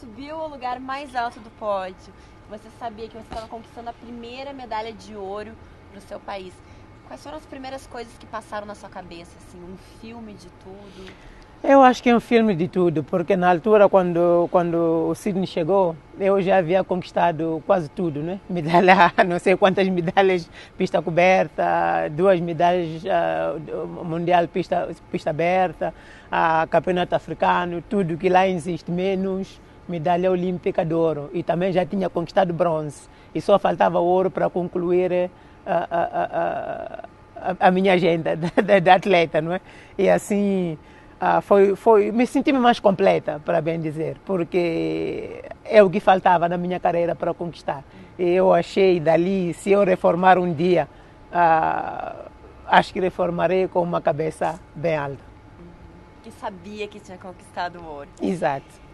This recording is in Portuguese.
subiu ao lugar mais alto do pódio. Você sabia que você estava conquistando a primeira medalha de ouro para o seu país. Quais foram as primeiras coisas que passaram na sua cabeça? Assim, um filme de tudo? Eu acho que é um filme de tudo, porque na altura, quando, quando o Sidney chegou, eu já havia conquistado quase tudo, né? Medalha, não sei quantas medalhas pista coberta, duas medalhas uh, mundial pista, pista aberta, uh, campeonato africano, tudo que lá existe, menos medalha olímpica de ouro. E também já tinha conquistado bronze. E só faltava ouro para concluir uh, a, a, minha agenda de atleta, não é? E assim ah, foi, foi, me senti mais completa, para bem dizer, porque é o que faltava na minha carreira para conquistar. E eu achei dali, se eu reformar um dia, ah, acho que reformarei com uma cabeça bem alta. Que sabia que tinha conquistado o ouro. Exato.